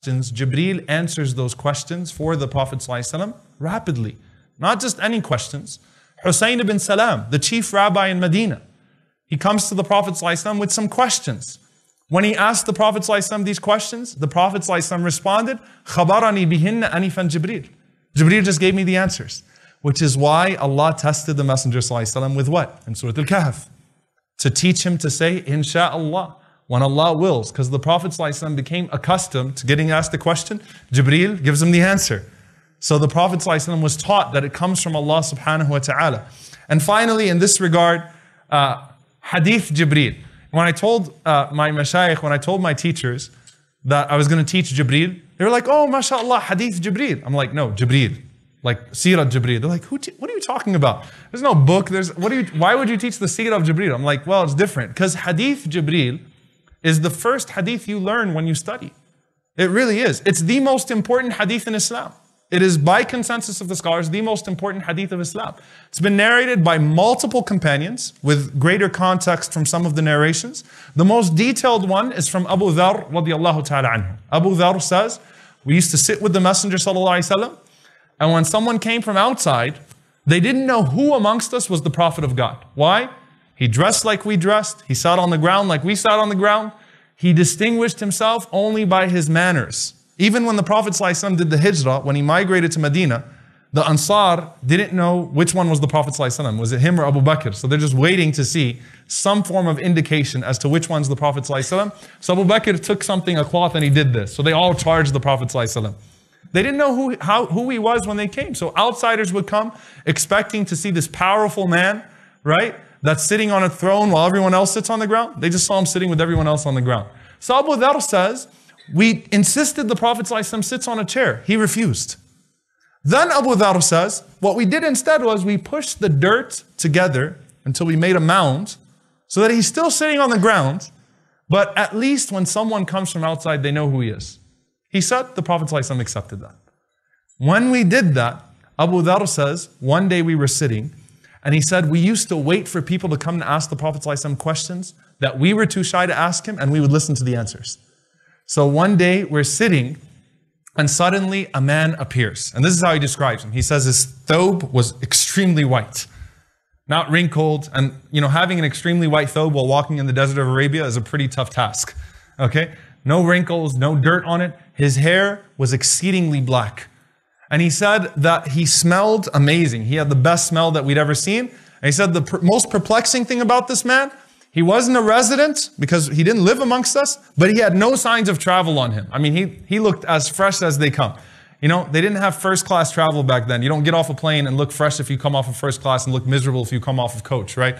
questions, Jibreel answers those questions for the Prophet ﷺ rapidly. Not just any questions. Hussein ibn Salam, the chief rabbi in Medina, he comes to the Prophet ﷺ with some questions. When he asked the Prophet ﷺ these questions, the Prophet ﷺ responded, خَبَرَنِي بِهِنَّ أَنِفًا Jibreel. Jibreel just gave me the answers. Which is why Allah tested the Messenger ﷺ with what? In Surah Al-Kahf. To teach him to say, Insha'Allah when Allah wills, because the Prophet ﷺ became accustomed to getting asked the question, Jibreel gives him the answer. So the Prophet ﷺ was taught that it comes from Allah subhanahu wa ta'ala. And finally, in this regard, uh, Hadith Jibreel. When I told uh, my mashayikh, when I told my teachers that I was going to teach Jibreel, they were like, oh, mashallah, Hadith Jibreel. I'm like, no, Jibreel. Like Sirat Jibreel. They're like, what are you talking about? There's no book. There's what do you? Why would you teach the Sirat of Jibreel? I'm like, well, it's different because Hadith Jibreel is the first hadith you learn when you study. It really is. It's the most important hadith in Islam. It is, by consensus of the scholars, the most important hadith of Islam. It's been narrated by multiple companions with greater context from some of the narrations. The most detailed one is from Abu Dharr radiallahu ta'ala anhu. Abu Dharr says, we used to sit with the Messenger sallallahu and when someone came from outside, they didn't know who amongst us was the Prophet of God. Why? He dressed like we dressed. He sat on the ground like we sat on the ground. He distinguished himself only by his manners. Even when the Prophet ﷺ did the hijrah, when he migrated to Medina, the Ansar didn't know which one was the Prophet ﷺ. Was it him or Abu Bakr? So they're just waiting to see some form of indication as to which one's the Prophet ﷺ. So Abu Bakr took something, a cloth, and he did this. So they all charged the Prophet ﷺ. They didn't know who, how, who he was when they came. So outsiders would come expecting to see this powerful man, right? That's sitting on a throne while everyone else sits on the ground. They just saw him sitting with everyone else on the ground. So Abu Dhar says, we insisted the Prophet ﷺ sits on a chair. He refused. Then Abu Dhar says, what we did instead was we pushed the dirt together until we made a mound so that he's still sitting on the ground, but at least when someone comes from outside, they know who he is. He said, the Prophet ﷺ accepted that. When we did that, Abu Dhar says, one day we were sitting and he said, We used to wait for people to come and ask the Prophet ﷺ questions that we were too shy to ask him, and we would listen to the answers. So one day we're sitting, and suddenly a man appears. And this is how he describes him. He says his thobe was extremely white, not wrinkled. And, you know, having an extremely white thobe while walking in the desert of Arabia is a pretty tough task. Okay? No wrinkles, no dirt on it. His hair was exceedingly black. And he said that he smelled amazing. He had the best smell that we'd ever seen. And he said the per- most perplexing thing about this man, he wasn't a resident because he didn't live amongst us, but he had no signs of travel on him. I mean, he, he looked as fresh as they come. You know, they didn't have first class travel back then. You don't get off a plane and look fresh if you come off of first class and look miserable if you come off of coach, right?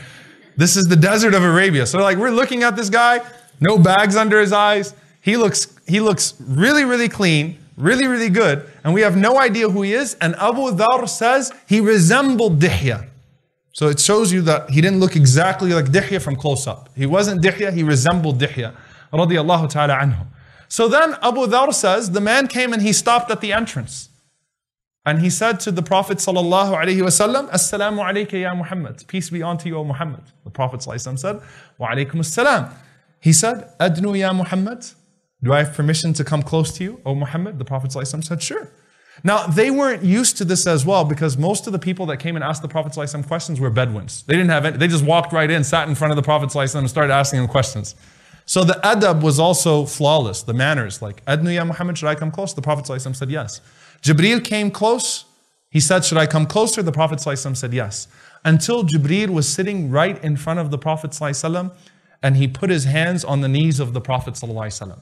This is the desert of Arabia. So like we're looking at this guy, no bags under his eyes. He looks he looks really really clean really, really good, and we have no idea who he is. And Abu Dhar says he resembled Dihya. So it shows you that he didn't look exactly like Dihya from close up. He wasn't Dihya, he resembled Dihya. Radiallahu ta'ala anhu. So then Abu Dhar says, the man came and he stopped at the entrance. And he said to the Prophet sallallahu alaihi wasallam, Assalamu alayka ya Muhammad. Peace be unto you, O Muhammad. The Prophet said, Wa alaykum assalam. He said, Adnu ya Muhammad. Do I have permission to come close to you, O Muhammad? The Prophet ﷺ said, Sure. Now, they weren't used to this as well because most of the people that came and asked the Prophet ﷺ questions were Bedouins. They didn't have any, they just walked right in, sat in front of the Prophet ﷺ and started asking him questions. So the adab was also flawless, the manners. Like, Adnu ya Muhammad, should I come close? The Prophet ﷺ said yes. Jibreel came close. He said, Should I come closer? The Prophet ﷺ said yes. Until Jibreel was sitting right in front of the Prophet ﷺ and he put his hands on the knees of the Prophet ﷺ.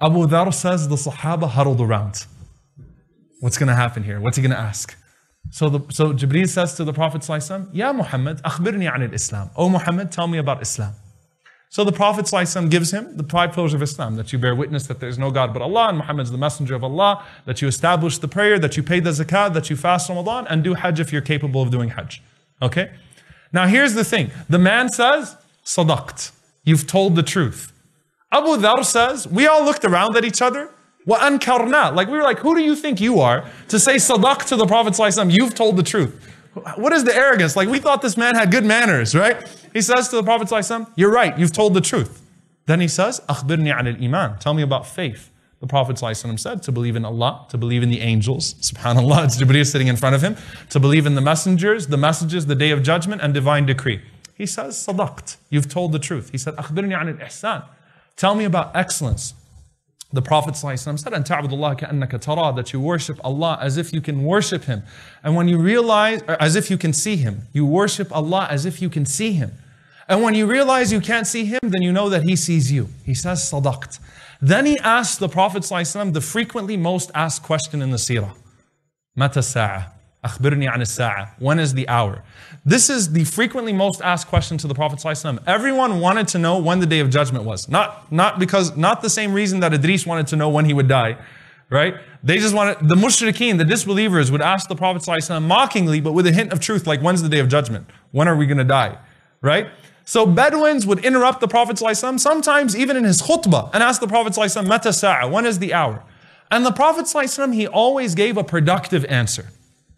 Abu Dhar says the Sahaba huddled around. What's going to happen here? What's he going to ask? So, the, so Jibreel says to the Prophet Ya Muhammad, akhbirni an islam Oh Muhammad, tell me about Islam. So the Prophet gives him the five pillars of Islam, that you bear witness that there is no God but Allah, and Muhammad is the messenger of Allah, that you establish the prayer, that you pay the zakat, that you fast Ramadan, and do hajj if you're capable of doing hajj. Okay? Now here's the thing. The man says, sadaqt. You've told the truth. Abu Dhar says, we all looked around at each other. وَأَنْكَرْنَا Like we were like, who do you think you are to say sadaq to the Prophet ﷺ? You've told the truth. What is the arrogance? Like we thought this man had good manners, right? He says to the Prophet ﷺ, you're right, you've told the truth. Then he says, أخبرني عن الإيمان. Tell me about faith. The Prophet ﷺ said to believe in Allah, to believe in the angels, subhanAllah, it's Jibreel sitting in front of him, to believe in the messengers, the messages, the day of judgment, and divine decree. He says, Sadaqt, you've told the truth. He said, Akhbirni an ihsan. Tell me about excellence. The Prophet said, "And tara," that you worship Allah as if you can worship Him. And when you realize, as if you can see Him, you worship Allah as if you can see Him. And when you realize you can't see Him, then you know that He sees you. He says, sadaqt. Then he asked the Prophet the frequently most asked question in the seerah. Mata sa'a? Akhbirni an sa'a. When is the hour? This is the frequently most asked question to the Prophet ﷺ. Everyone wanted to know when the day of judgment was. Not, not because, not the same reason that Idris wanted to know when he would die, right? They just wanted, the mushrikeen, the disbelievers would ask the Prophet ﷺ mockingly, but with a hint of truth, like when's the day of judgment? When are we going to die? Right? So Bedouins would interrupt the Prophet ﷺ, sometimes even in his khutbah, and ask the Prophet ﷺ, Mata sa'a, when is the hour? And the Prophet ﷺ, he always gave a productive answer.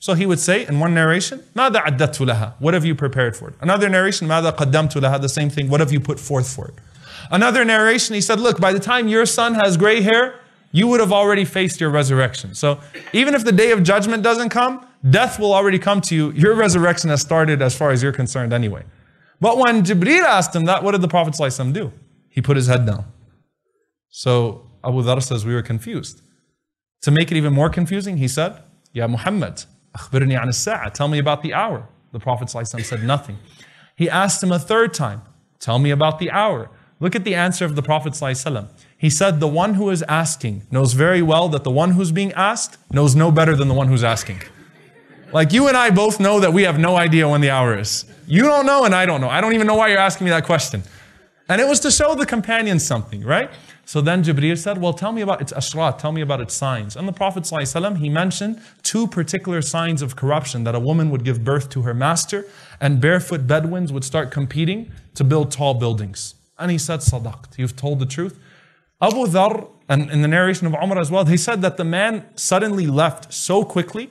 So he would say in one narration, ماذا عددت لها? What have you prepared for it? Another narration, ماذا قدمت لها? The same thing, what have you put forth for it? Another narration, he said, look, by the time your son has gray hair, you would have already faced your resurrection. So even if the day of judgment doesn't come, death will already come to you. Your resurrection has started as far as you're concerned anyway. But when Jibreel asked him that, what did the Prophet ﷺ do? He put his head down. So Abu Dhar says we were confused. To make it even more confusing, he said, Ya Muhammad, tell me about the hour. The Prophet ﷺ said nothing. He asked him a third time, tell me about the hour. Look at the answer of the Prophet ﷺ. He said, the one who is asking knows very well that the one who's being asked knows no better than the one who's asking. Like you and I both know that we have no idea when the hour is. You don't know and I don't know. I don't even know why you're asking me that question. And it was to show the companions something, right? So then Jibreel said, Well, tell me about its ashrat, tell me about its signs. And the Prophet ﷺ, he mentioned two particular signs of corruption that a woman would give birth to her master, and barefoot Bedouins would start competing to build tall buildings. And he said, Sadaqt, you've told the truth. Abu Dhar, and in the narration of Umar as well, he said that the man suddenly left so quickly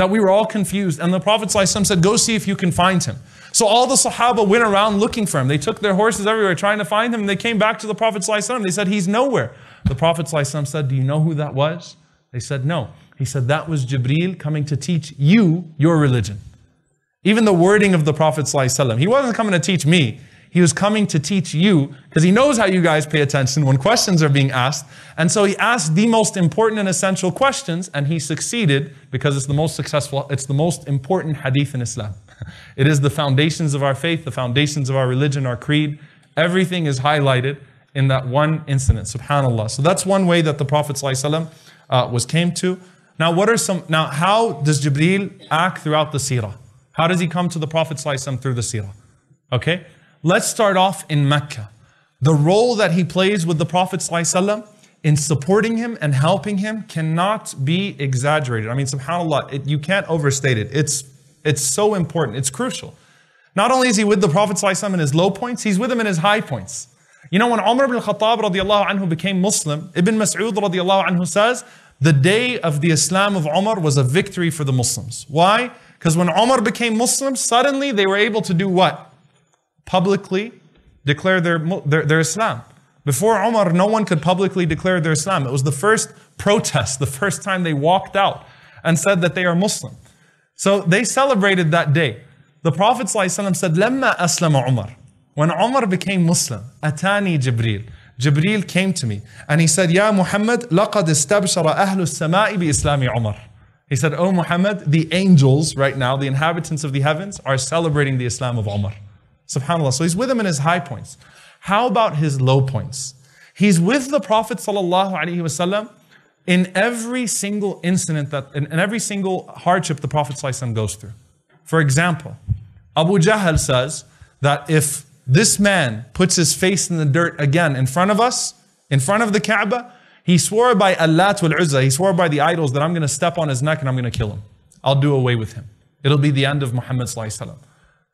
that we were all confused. And the Prophet ﷺ said, Go see if you can find him. So all the Sahaba went around looking for him. They took their horses everywhere trying to find him. And they came back to the Prophet ﷺ. They said, He's nowhere. The Prophet ﷺ said, Do you know who that was? They said, No. He said, That was Jibreel coming to teach you your religion. Even the wording of the Prophet ﷺ, he wasn't coming to teach me. He was coming to teach you because he knows how you guys pay attention when questions are being asked. And so he asked the most important and essential questions and he succeeded because it's the most successful, it's the most important hadith in Islam. It is the foundations of our faith, the foundations of our religion, our creed. Everything is highlighted in that one incident, subhanAllah. So that's one way that the Prophet ﷺ, uh, was came to. Now, what are some, now how does Jibreel act throughout the seerah? How does he come to the Prophet ﷺ through the seerah? Okay? Let's start off in Mecca. The role that he plays with the Prophet ﷺ in supporting him and helping him cannot be exaggerated. I mean, subhanAllah, it, you can't overstate it. It's, it's so important, it's crucial. Not only is he with the Prophet ﷺ in his low points, he's with him in his high points. You know, when Umar ibn Khattab radiallahu anhu became Muslim, Ibn Mas'ud radiallahu anhu says, the day of the Islam of Umar was a victory for the Muslims. Why? Because when Umar became Muslim, suddenly they were able to do what? publicly declare their, their, their Islam. Before Omar, no one could publicly declare their Islam. It was the first protest, the first time they walked out and said that they are Muslim. So they celebrated that day. The Prophet ﷺ said, Lemma aslama Umar. When Umar became Muslim, Atani Jibril. Jibril came to me and he said, Ya Muhammad, laqad istabshara ahlu samai bi islami Umar. He said, Oh Muhammad, the angels right now, the inhabitants of the heavens, are celebrating the Islam of Umar. SubhanAllah. So he's with him in his high points. How about his low points? He's with the Prophet in every single incident that, in, in every single hardship the Prophet goes through. For example, Abu Jahl says that if this man puts his face in the dirt again in front of us, in front of the Kaaba, he swore by Allah wal Uzza, he swore by the idols that I'm going to step on his neck and I'm going to kill him. I'll do away with him. It'll be the end of Muhammad.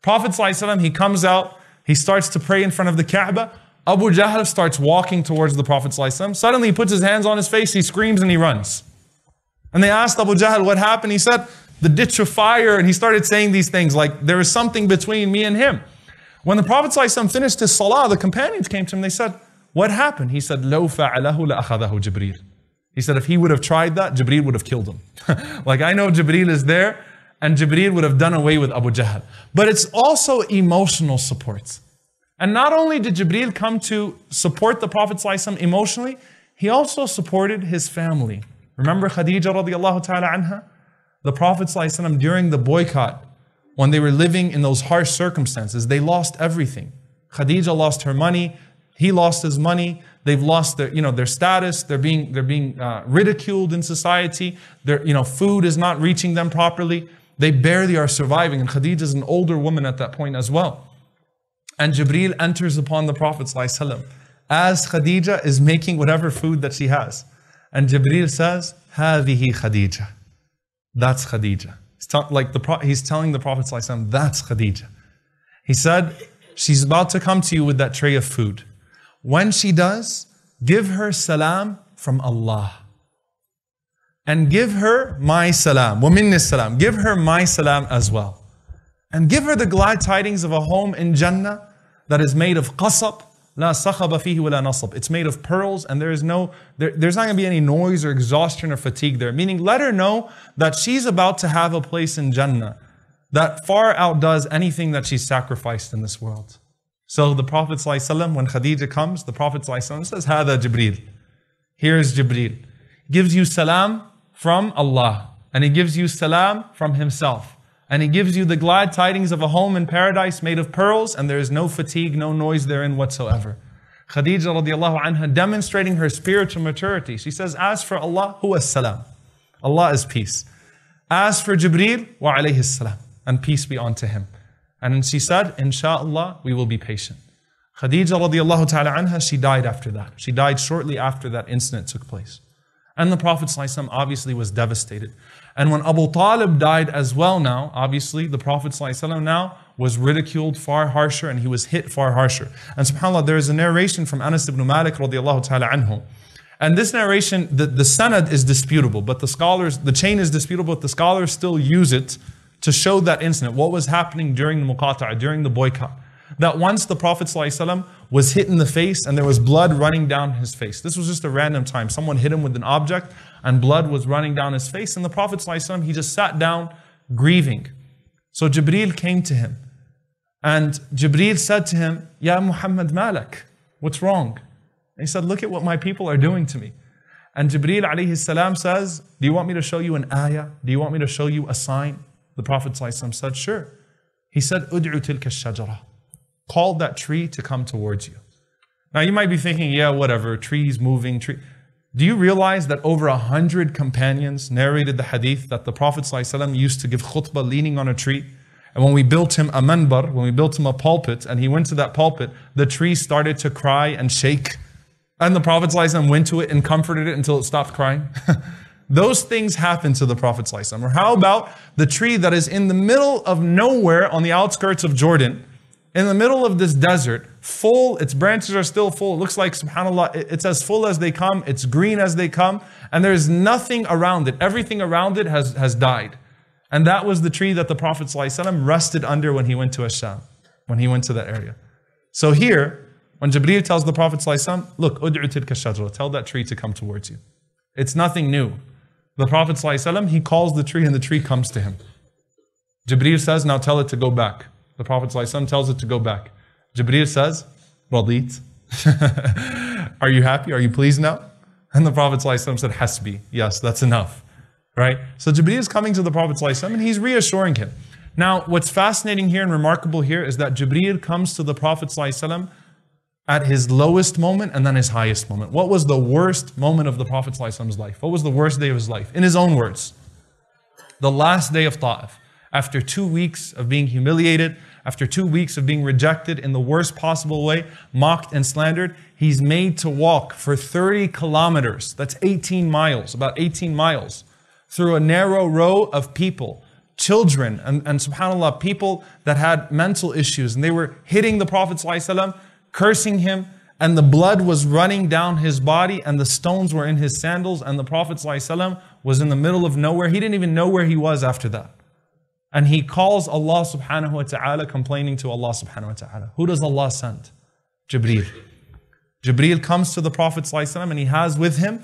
Prophet ﷺ, he comes out, he starts to pray in front of the Kaaba. Abu Jahl starts walking towards the Prophet ﷺ. Suddenly he puts his hands on his face, he screams and he runs. And they asked Abu Jahl what happened. He said, the ditch of fire. And he started saying these things like, there is something between me and him. When the Prophet ﷺ finished his salah, the companions came to him. They said, what happened? He said, لو فعله لأخذه جبريل. He said if he would have tried that, Jibreel would have killed him. like I know Jibreel is there, and Jibreel would have done away with Abu Jahl. But it's also emotional support. And not only did Jibreel come to support the Prophet ﷺ emotionally, he also supported his family. Remember Khadija radiallahu ta'ala anha? The Prophet ﷺ during the boycott, when they were living in those harsh circumstances, they lost everything. Khadija lost her money, he lost his money, they've lost their, you know, their status, they're being, they're being uh, ridiculed in society, their, you know, food is not reaching them properly They barely are surviving, and Khadija is an older woman at that point as well. And Jibreel enters upon the Prophet ﷺ as Khadija is making whatever food that she has. And Jibreel says, هذه Khadija. That's Khadija. He's like the, he's telling the Prophet ﷺ, that's Khadija. He said, she's about to come to you with that tray of food. When she does, give her salam from Allah. and give her my salam. Waminni salam. Give her my salam as well. And give her the glad tidings of a home in Jannah that is made of qasab. La sakhaba fihi wa nasab. It's made of pearls and there is no, there, there's not going to be any noise or exhaustion or fatigue there. Meaning let her know that she's about to have a place in Jannah that far outdoes anything that she sacrificed in this world. So the Prophet ﷺ, when Khadija comes, the Prophet ﷺ says, Hada Jibreel. Here is Jibreel. Gives you salam from Allah. And he gives you salam from himself. And he gives you the glad tidings of a home in paradise made of pearls, and there is no fatigue, no noise therein whatsoever. Khadija radiallahu anha demonstrating her spiritual maturity. She says, As for Allah, huwa salam. Allah is peace. As for Jibreel, wa alayhi salam. And peace be unto him. And she said, Insha'Allah, we will be patient. Khadija radiallahu ta'ala anha, she died after that. She died shortly after that incident took place. And the Prophet ﷺ obviously was devastated. And when Abu Talib died as well now, obviously the Prophet ﷺ now was ridiculed far harsher and he was hit far harsher. And subhanAllah, there is a narration from Anas ibn Malik radiallahu ta'ala anhu. And this narration, the, the sanad is disputable, but the scholars, the chain is disputable, but the scholars still use it to show that incident, what was happening during the muqata'a, during the boycott that once the Prophet ﷺ was hit in the face and there was blood running down his face. This was just a random time. Someone hit him with an object and blood was running down his face. And the Prophet ﷺ, he just sat down grieving. So Jibreel came to him. And Jibreel said to him, Ya Muhammad Malak, what's wrong? And he said, Look at what my people are doing to me. And Jibreel alayhi salam says, Do you want me to show you an ayah? Do you want me to show you a sign? The Prophet said, Sure. He said, Ud'u tilka shajara Call that tree to come towards you. Now you might be thinking, yeah, whatever, trees moving, tree. Do you realize that over a hundred companions narrated the hadith that the Prophet ﷺ used to give khutbah leaning on a tree? And when we built him a manbar, when we built him a pulpit, and he went to that pulpit, the tree started to cry and shake. And the Prophet ﷺ went to it and comforted it until it stopped crying. Those things happen to the Prophet ﷺ. Or how about the tree that is in the middle of nowhere on the outskirts of Jordan, in the middle of this desert, full, its branches are still full. It looks like, subhanAllah, it's as full as they come, it's green as they come, and there's nothing around it. Everything around it has, has died. And that was the tree that the Prophet ﷺ rested under when he went to Asham, when he went to that area. So here, when Jibreel tells the Prophet ﷺ, look, ud'u tilka shajra, tell that tree to come towards you. It's nothing new. The Prophet ﷺ, he calls the tree and the tree comes to him. Jibreel says, now tell it to go back. The Prophet ﷺ tells it to go back. Jibreel says, Radit. Are you happy? Are you pleased now? And the Prophet ﷺ said, Hasbi. Yes, that's enough. Right? So Jibreel is coming to the Prophet ﷺ and he's reassuring him. Now, what's fascinating here and remarkable here is that Jibreel comes to the Prophet ﷺ at his lowest moment and then his highest moment. What was the worst moment of the Prophet's life? What was the worst day of his life? In his own words, the last day of Ta'if. After two weeks of being humiliated, after two weeks of being rejected in the worst possible way, mocked and slandered, he's made to walk for 30 kilometers. That's 18 miles, about 18 miles, through a narrow row of people children and, and subhanallah people that had mental issues and they were hitting the prophet ﷺ cursing him, and the blood was running down his body, and the stones were in his sandals, and the Prophet ﷺ was in the middle of nowhere. He didn't even know where he was after that. And he calls Allah subhanahu wa ta'ala, complaining to Allah subhanahu wa ta'ala. Who does Allah send? Jibreel. Jibreel comes to the Prophet ﷺ and he has with him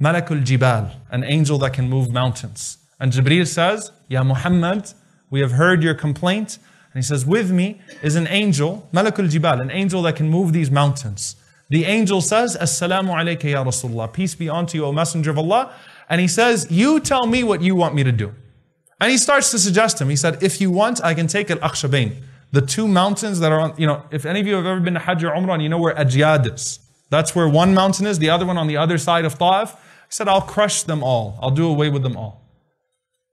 Malakul Jibal, an angel that can move mountains. And Jibreel says, Ya Muhammad, we have heard your complaint. And he says, With me is an angel, Malakul Jibal, an angel that can move these mountains. The angel says, Assalamu alayka ya Rasulullah. Peace be unto you, O Messenger of Allah. And he says, You tell me what you want me to do. And he starts to suggest him. He said, If you want, I can take Al Akhshabain, the two mountains that are on, you know, if any of you have ever been to Hajj or Umrah you know where Ajyad is, that's where one mountain is, the other one on the other side of Ta'if. He said, I'll crush them all. I'll do away with them all.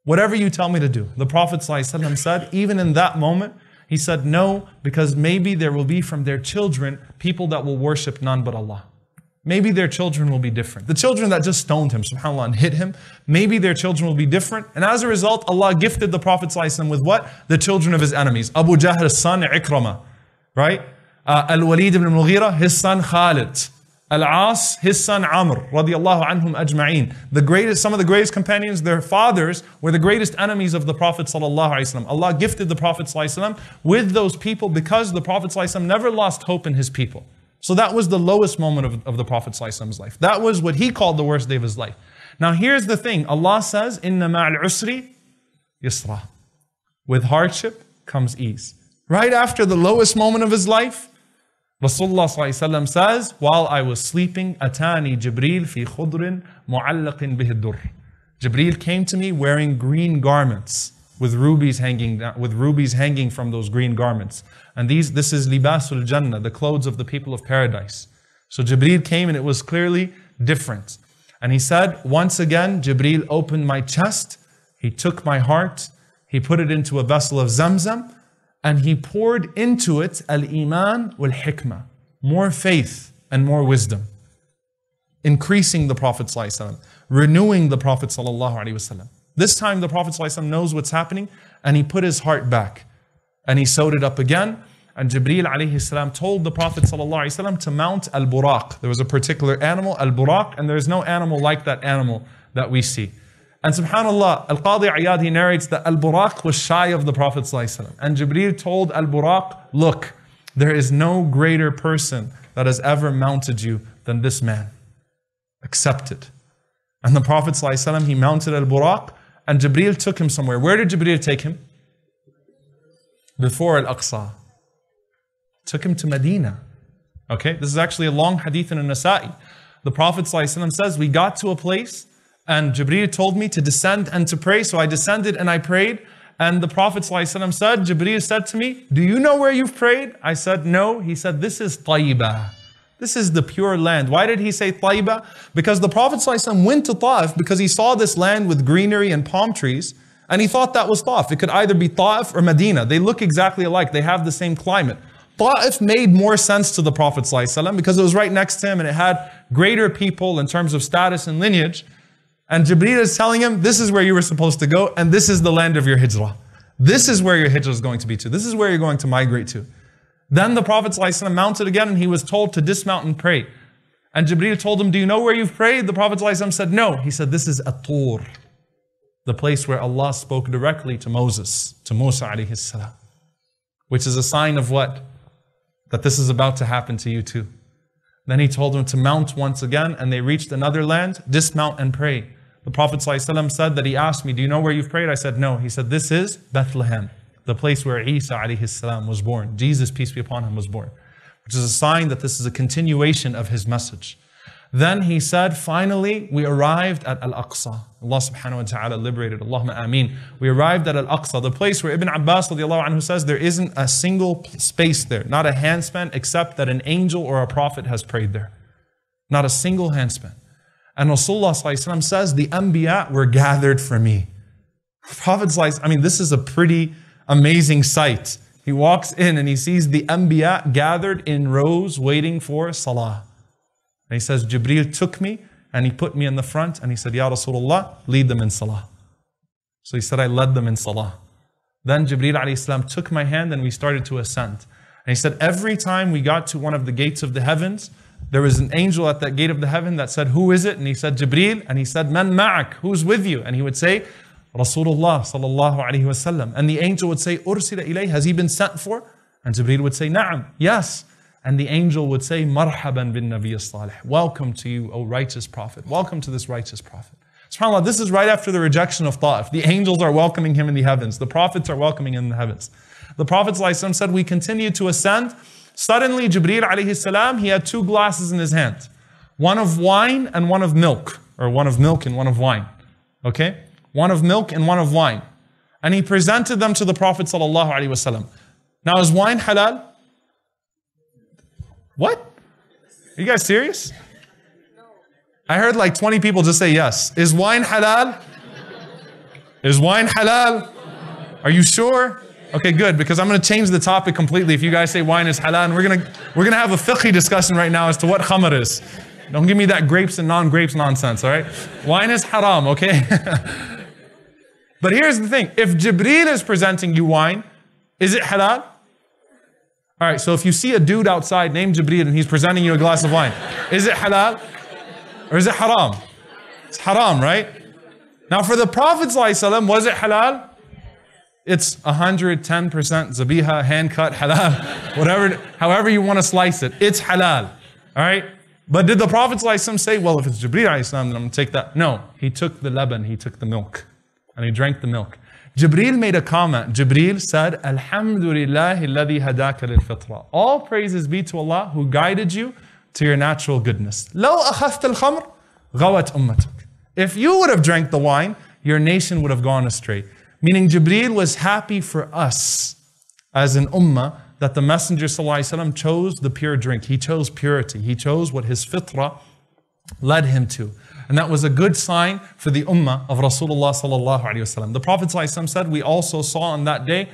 Whatever you tell me to do. The Prophet ﷺ said, even in that moment, he said, No, because maybe there will be from their children people that will worship none but Allah. Maybe their children will be different. The children that just stoned him, subhanAllah, and hit him, maybe their children will be different. And as a result, Allah gifted the Prophet ﷺ with what? The children of his enemies. Abu Jahl's son, Ikrama, right? Uh, Al-Walid ibn Mughira, his son Khalid. Al-As, his son Amr, radiallahu anhum ajma'een. The greatest, some of the greatest companions, their fathers were the greatest enemies of the Prophet. Allah gifted the Prophet with those people because the Prophet never lost hope in his people. So that was the lowest moment of, of the Prophet sallallahu life. That was what he called the worst day of his life. Now here's the thing. Allah says, "Inna ma'al usri yusra." With hardship comes ease. Right after the lowest moment of his life, Rasulullah says, while I was sleeping, Atani Jibril fi khudrin mu'allaqin bihiddur. Jibril came to me wearing green garments with rubies hanging with rubies hanging from those green garments. And these this is libasul jannah, the clothes of the people of paradise. So Jibril came and it was clearly different. And he said, once again, Jibril opened my chest, he took my heart, he put it into a vessel of Zamzam, and he poured into it al-iman wal-hikmah, more faith and more wisdom, increasing the Prophet ﷺ, renewing the Prophet ﷺ. This time the Prophet ﷺ knows what's happening and he put his heart back and he sewed it up again. And Jibreel alayhi salam told the Prophet ﷺ to mount al-buraq. There was a particular animal, al-buraq, and there is no animal like that animal that we see. And subhanAllah, Al Qadi Iyad, he narrates that Al Buraq was shy of the Prophet. And Jibreel told Al Buraq, Look, there is no greater person that has ever mounted you than this man. Accept it. And the Prophet, he mounted Al Buraq, and Jibreel took him somewhere. Where did Jibreel take him? Before Al Aqsa. Took him to Medina. Okay, this is actually a long hadith in Nasa'i. The Prophet ﷺ says, We got to a place and Jibreel told me to descend and to pray. So I descended and I prayed. And the Prophet ﷺ said, Jibreel said to me, Do you know where you've prayed? I said, No. He said, This is Tayyibah. This is the pure land. Why did he say Tayyibah? Because the Prophet ﷺ went to Ta'if because he saw this land with greenery and palm trees. And he thought that was Ta'if. It could either be Ta'if or Medina. They look exactly alike. They have the same climate. Ta'if made more sense to the Prophet ﷺ because it was right next to him and it had greater people in terms of status and lineage. And Jibreel is telling him, this is where you were supposed to go, and this is the land of your hijrah. This is where your hijrah is going to be to. This is where you're going to migrate to. Then the Prophet ﷺ mounted again, and he was told to dismount and pray. And Jibreel told him, Do you know where you've prayed? The Prophet ﷺ said, No. He said, This is At-Tur, the place where Allah spoke directly to Moses, to Musa alayhi salam, which is a sign of what? That this is about to happen to you too. Then he told them to mount once again, and they reached another land, dismount and pray. The Prophet said that he asked me, Do you know where you've prayed? I said, No. He said, This is Bethlehem, the place where Isa alayhi was born. Jesus, peace be upon him, was born, which is a sign that this is a continuation of his message. Then he said, finally, we arrived at Al-Aqsa. Allah subhanahu wa ta'ala liberated. Allahumma ameen. We arrived at Al-Aqsa, the place where Ibn Abbas anhu says there isn't a single space there, not a handspan, except that an angel or a prophet has prayed there. Not a single handspan. And Rasulullah says, the Anbiya were gathered for me. Prophet I mean, this is a pretty amazing sight. He walks in and he sees the Anbiya gathered in rows waiting for Salah. And he says, Jibreel took me and he put me in the front and he said, Ya Rasulullah, lead them in Salah. So he said, I led them in Salah. Then Jibreel salam took my hand and we started to ascend. And he said, every time we got to one of the gates of the heavens, there was an angel at that gate of the heaven that said, Who is it? And he said, Jibreel. And he said, Man ma'ak? Who's with you? And he would say, Rasulullah sallallahu alayhi wasallam. And the angel would say, Ursila ilayh, has he been sent for? And Jibreel would say, Na'am, yes. And the angel would say, Marhaban bin Nabi salih. Welcome to you, O righteous prophet. Welcome to this righteous prophet. SubhanAllah, this is right after the rejection of Ta'if. The angels are welcoming him in the heavens. The prophets are welcoming him in the heavens. The Prophet said, We continue to ascend. Suddenly, Jibreel alayhi salam, he had two glasses in his hand. One of wine and one of milk. Or one of milk and one of wine. Okay? One of milk and one of wine. And he presented them to the Prophet. Now, is wine halal? What? Are you guys serious? I heard like 20 people just say yes. Is wine halal? Is wine halal? Are you sure? Okay, good, because I'm going to change the topic completely if you guys say wine is halal. And we're going to, we're going to have a fiqh discussion right now as to what khamr is. Don't give me that grapes and non-grapes nonsense, all right? Wine is haram, okay? but here's the thing. If Jibreel is presenting you wine, is it halal? All right, so if you see a dude outside named Jibreel and he's presenting you a glass of wine, is it halal or is it haram? It's haram, right? Now, for the Prophet, was it halal? It's 110% zabiha, hand cut, halal, whatever, however you want to slice it. It's halal, all right? But did the Prophet say, well, if it's Jibreel, then I'm going to take that? No, he took the leban, he took the milk, and he drank the milk. Jibreel made a comment. Jibreel said, Alhamdulillah alladhi hadaka lil fitra. All praises be to Allah who guided you to your natural goodness. لو أخذت الخمر غوت أمتك. If you would have drank the wine, your nation would have gone astray. Meaning Jibreel was happy for us as an ummah that the Messenger ﷺ chose the pure drink. He chose purity. He chose what his fitrah led him to. And that was a good sign for the ummah of Rasulullah sallallahu alayhi. The Prophet sallallahu said, we also saw on that day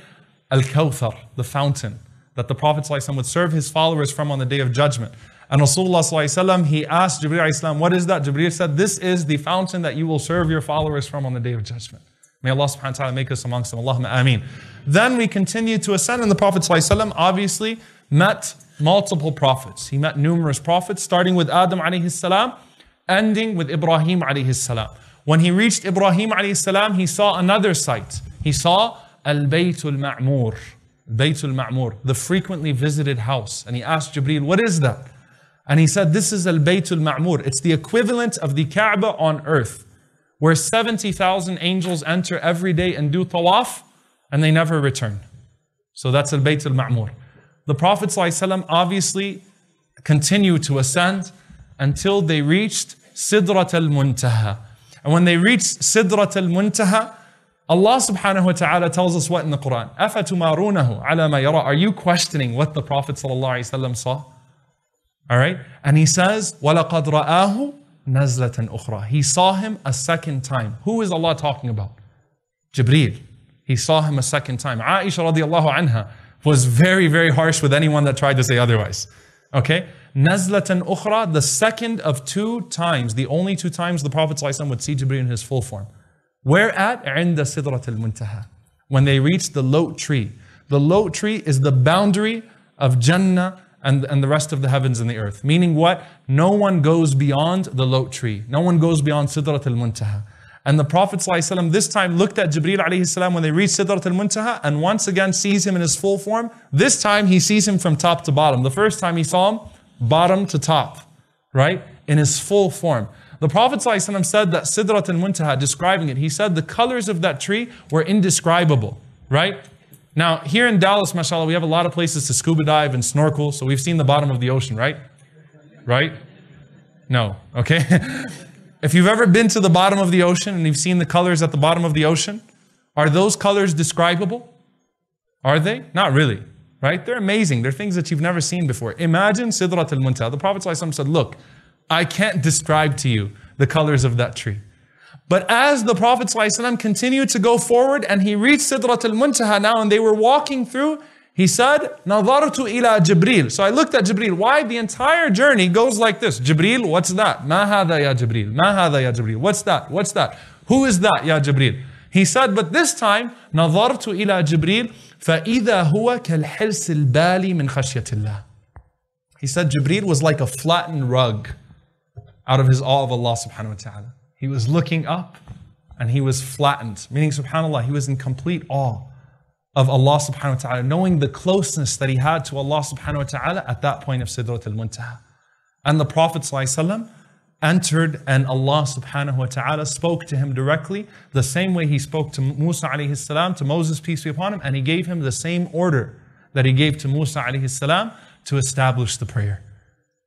al-kawthar, the fountain, that the Prophet sallallahu would serve his followers from on the day of judgment. And Rasulullah sallallahu he asked Jibreel sallam, what is that? Jibreel said, this is the fountain that you will serve your followers from on the day of judgment. May Allah subhanahu wa ta'ala make us amongst them. Allahumma ameen. Then we continue to ascend, and the Prophet obviously met multiple prophets. He met numerous prophets, starting with Adam alayhi salam, ending with Ibrahim alayhi salam. When he reached Ibrahim alayhi salam, he saw another sight. He saw Al-Baytul Ma'mur. Baytul Ma'mur, the frequently visited house. And he asked Jibreel, what is that? And he said, This is Al Baytul Ma'mur. It's the equivalent of the Kaaba on earth, where 70,000 angels enter every day and do tawaf, and they never return. So that's Al Baytul Ma'mur. The Prophet obviously continued to ascend until they reached Sidrat al Muntaha. And when they reached Sidrat al Muntaha, Allah subhanahu wa ta'ala tells us what in the Quran? أَفَتُمَارُونَهُ عَلَى مَا يَرَى Are you questioning what the Prophet ﷺ saw? All right? And he says, وَلَقَدْ رَآهُ نَزْلَةً أُخْرَى He saw him a second time. Who is Allah talking about? Jibreel. He saw him a second time. Aisha radiallahu anha was very, very harsh with anyone that tried to say otherwise. Okay? Nazlatan ukhra, the second of two times, the only two times the Prophet ﷺ would see Jibreel in his full form. Where at? عند سدرة المنتهى. When they reached the lot tree. The lot tree is the boundary of Jannah and, and the rest of the heavens and the earth. Meaning what? No one goes beyond the lot tree. No one goes beyond Sidrat al-Muntaha. And the Prophet ﷺ this time looked at Jibreel alayhi salam when they reached Sidrat al-Muntaha and once again sees him in his full form. This time he sees him from top to bottom. The first time he saw him, bottom to top, right? In his full form. The Prophet ﷺ said that Sidrat al-Muntaha, describing it, he said the colors of that tree were indescribable, right? Now, here in Dallas, mashallah, we have a lot of places to scuba dive and snorkel, so we've seen the bottom of the ocean, right? Right? No, okay? if you've ever been to the bottom of the ocean and you've seen the colors at the bottom of the ocean, are those colors describable? Are they? Not really, right? They're amazing. They're things that you've never seen before. Imagine Sidrat al-Muntah. The Prophet ﷺ said, Look, I can't describe to you the colors of that tree. But as the Prophet ﷺ continued to go forward and he reached Sidrat al Muntaha now and they were walking through, he said, Nadartu ila Jibril. So I looked at Jibril. Why? The entire journey goes like this Jibril, what's that? Ma hada ya Jibril. Ma hada ya Jibril. What's that? What's that? Who is that, ya Jibril? He said, but this time, Nadartu ila Jibril. فإذا هو كالحلس البالي من خشية الله. He said Jibril was like a flattened rug out of his awe of Allah subhanahu wa ta'ala. He was looking up and he was flattened, meaning, subhanAllah, he was in complete awe of Allah subhanahu wa ta'ala, knowing the closeness that he had to Allah subhanahu wa ta'ala at that point of Sidrat al Muntaha. And the Prophet ﷺ entered and Allah subhanahu wa ta'ala spoke to him directly, the same way he spoke to Musa alayhi salam, to Moses, peace be upon him, and he gave him the same order that he gave to Musa alayhi salam to establish the prayer.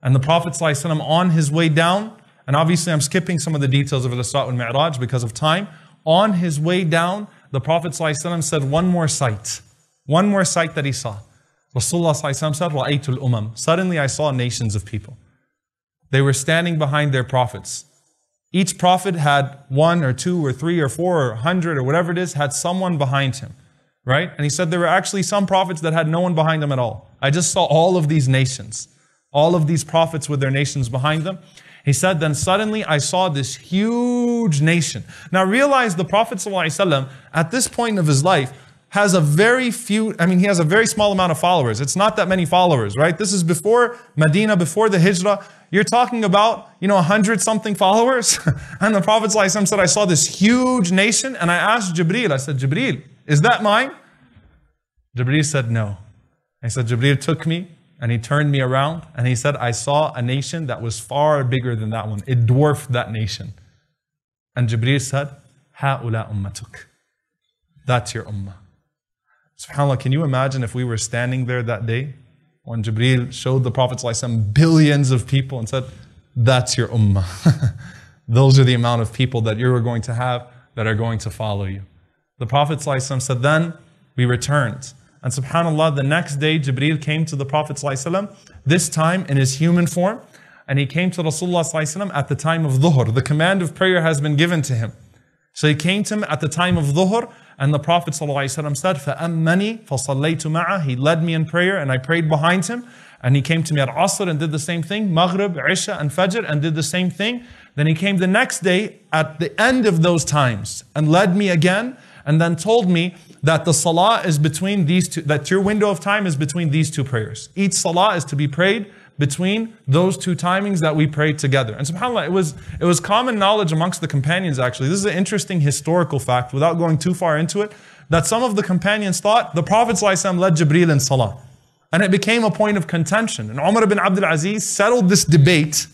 And the Prophet ﷺ on his way down, and obviously I'm skipping some of the details of Al-Isra al-Mi'raj because of time, on his way down, the Prophet ﷺ said one more sight, one more sight that he saw. Rasulullah ﷺ said, رَأَيْتُ الْأُمَمِ Suddenly I saw nations of people. They were standing behind their prophets. Each prophet had one or two or three or four or a hundred or whatever it is, had someone behind him. Right? And he said there were actually some prophets that had no one behind them at all. I just saw all of these nations, all of these prophets with their nations behind them. He said, then suddenly I saw this huge nation. Now realize the Prophet ﷺ, at this point of his life, has a very few, I mean, he has a very small amount of followers. It's not that many followers, right? This is before Medina, before the Hijrah. You're talking about, you know, a hundred something followers. and the Prophet ﷺ said, I saw this huge nation and I asked Jibreel, I said, Jibreel, is that mine? Jibreel said, no. I said, Jibreel took me and he turned me around and he said, I saw a nation that was far bigger than that one. It dwarfed that nation. And Jibreel said, Ha'ula ummatuk. That's your ummah. SubhanAllah, can you imagine if we were standing there that day when Jibreel showed the Prophet ﷺ billions of people and said, That's your ummah. Those are the amount of people that you're going to have that are going to follow you. The Prophet ﷺ said, Then we returned. And subhanAllah, the next day Jibreel came to the Prophet ﷺ, this time in his human form. And he came to Rasulullah ﷺ at the time of dhuhr. The command of prayer has been given to him. So he came to him at the time of dhuhr and the Prophet ﷺ said, فَأَمَّنِي فَصَلَّيْتُ مَعَهُ He led me in prayer and I prayed behind him. And he came to me at Asr and did the same thing, Maghrib, Isha and Fajr and did the same thing. Then he came the next day at the end of those times and led me again and then told me that the salah is between these two, that your window of time is between these two prayers. Each salah is to be prayed between those two timings that we prayed together. And subhanAllah, it was, it was common knowledge amongst the companions actually. This is an interesting historical fact without going too far into it, that some of the companions thought the Prophet ﷺ led Jibreel in salah. And it became a point of contention. And Umar ibn Abdul Aziz settled this debate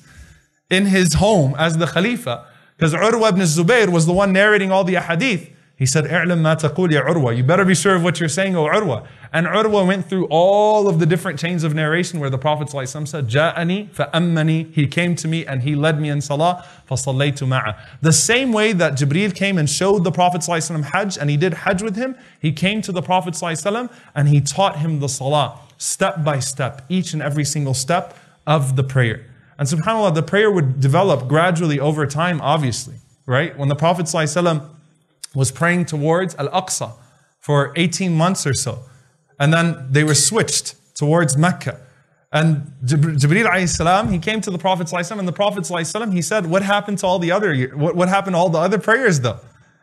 in his home as the Khalifa. Because Urwa ibn Zubayr was the one narrating all the ahadith. He said, "I'lam ma taqul ya Urwa. You better be sure of what you're saying, O Urwa. And Urwa went through all of the different chains of narration where the Prophet ﷺ said, Ja'ani fa'ammani. He came to me and he led me in salah. فَصَلَّيْتُ مَعَهُ The same way that Jibreel came and showed the Prophet ﷺ Hajj and he did Hajj with him, he came to the Prophet ﷺ and he taught him the salah step by step, each and every single step of the prayer. And subhanAllah, the prayer would develop gradually over time, obviously, right? When the Prophet ﷺ was praying towards Al Aqsa for 18 months or so. And then they were switched towards Mecca. And Jibreel alayhi salam, he came to the Prophet and the Prophet he said, what happened to all the other, what, what happened to all the other prayers though?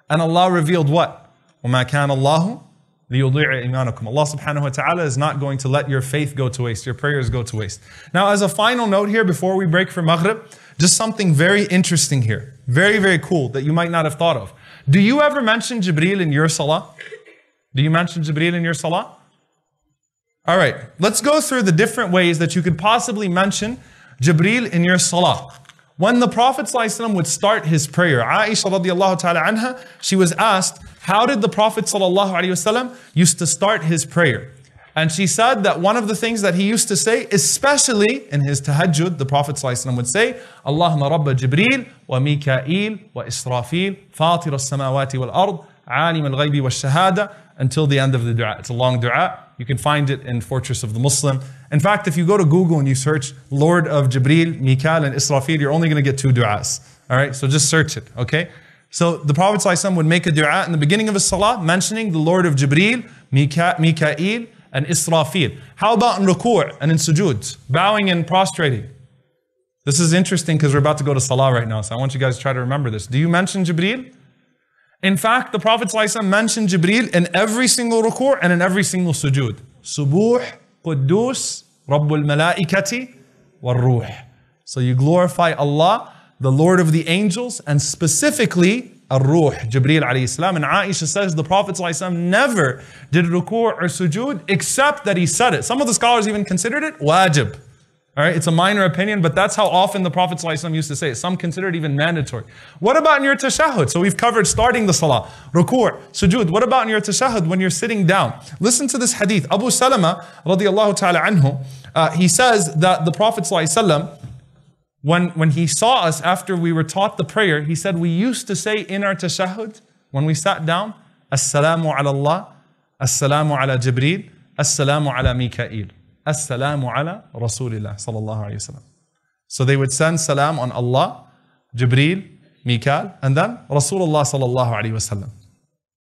And Allah revealed what? وَمَا كَانَ اللَّهُ لِيُضِيعَ إِيمَانَكُمْ Allah subhanahu wa ta'ala is not going to let your faith go to waste, your prayers go to waste. Now as a final note here, before we break for Maghrib, just something very interesting here. Very, very cool that you might not have thought of. Do you ever mention Jibreel in your salah? Do you mention Jibreel in your salah? All right, let's go through the different ways that you could possibly mention Jibreel in your salah. When the Prophet ﷺ would start his prayer, Aisha radiallahu ta'ala anha, she was asked, how did the Prophet ﷺ used to start his prayer? And she said that one of the things that he used to say, especially in his tahajjud, the Prophet would say, Allahumma rabba Jibreel wa Mika'il wa Israfil, fatir al-samawati wal-ard, alim al-ghaybi wa-shahada, until the end of the dua. It's a long dua. You can find it in Fortress of the Muslim. In fact, if you go to Google and you search Lord of Jibreel, Mikael, and Israfil, you're only going to get two du'as. All right, so just search it, okay? So the Prophet would make a dua in the beginning of his salah, mentioning the Lord of Jibreel, Mikael, and Israfil. How about in ruku' and in sujood? Bowing and prostrating. This is interesting because we're about to go to salah right now, so I want you guys to try to remember this. Do you mention Jibreel? In fact, the Prophet ﷺ mentioned Jibreel in every single ruku' and in every single sujood. Subuh, Quddus, Rabbul Malaikati, Ruh. So you glorify Allah, the Lord of the angels, and specifically الروح جبريل عليه alayhi salam. And Aisha says the Prophet ﷺ never did ركوع or sujud except that he said it. Some of the scholars even considered it wajib. All right, it's a minor opinion, but that's how often the Prophet ﷺ used to say it. Some consider it even mandatory. What about in your tashahud? So we've covered starting the salah, ruku', sujud. What about in your tashahud when you're sitting down? Listen to this hadith. Abu Salama radiallahu ta'ala anhu, uh, he says that the Prophet ﷺ, when, when he saw us after we were taught the prayer, he said, we used to say in our tashahhud, when we sat down, Assalamu ala Allah, Assalamu ala Jibreel, Assalamu ala Mika'il. Assalamu ala Rasulillah sallallahu alayhi wasallam. So they would send salam on Allah, Jibreel, Mikal, and then Rasulullah sallallahu alayhi wasallam.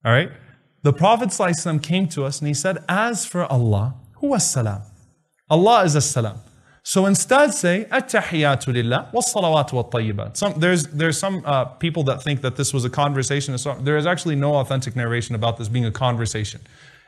All right? The Prophet ﷺ came to us and he said, As for Allah, who was salam? Allah is a salam. So instead say, At-tahiyatu lillah was-salawatu wa-tayyibat. Some, there's, there's some uh, people that think that this was a conversation. There is actually no authentic narration about this being a conversation.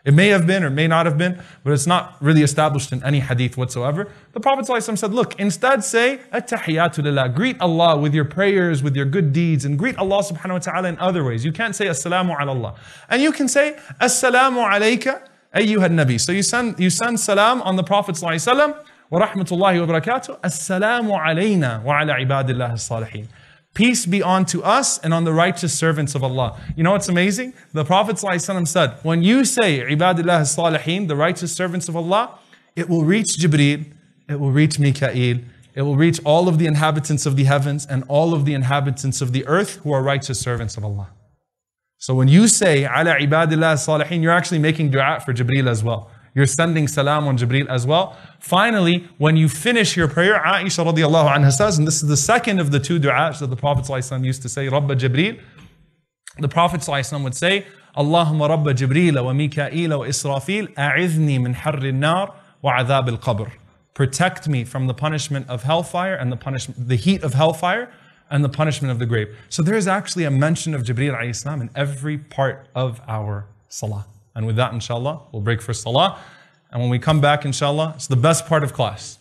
It may have been or may not have been, but it's not really established in any hadith whatsoever. The Prophet ﷺ said, look, instead say, At-tahiyatu lillah. Greet Allah with your prayers, with your good deeds, and greet Allah subhanahu wa ta'ala in other ways. You can't say Assalamu ala Allah. And you can say, Assalamu alayka ayyuha nabi. So you send, you send salam on the Prophet ﷺ, rahmatullahi wa barakatuh, Assalamu alayna wa ala ibadillah as-salihin. Peace be unto us and on the righteous servants of Allah. You know what's amazing? The Prophet ﷺ said, when you say Ibadillah salihin, the righteous servants of Allah, it will reach Jibreel, it will reach Mikael, it will reach all of the inhabitants of the heavens and all of the inhabitants of the earth who are righteous servants of Allah. So when you say Ala Ibadillah salihin, you're actually making dua for Jibreel as well. You're sending salam on Jibreel as well. Finally, when you finish your prayer, Aisha radiallahu anha says, and this is the second of the two du'as that the Prophet used to say, Rabba Jibreel. The Prophet would say, Allahumma Rabba Jibreel wa Mika'il wa Israfil, a'idhni min harri nar wa adhab al-qabr. Protect me from the punishment of hellfire and the punishment, the heat of hellfire and the punishment of the grave. So there is actually a mention of Jibreel in every part of our salah. And with that, inshallah, we'll break for salah. And when we come back, inshallah, it's the best part of class.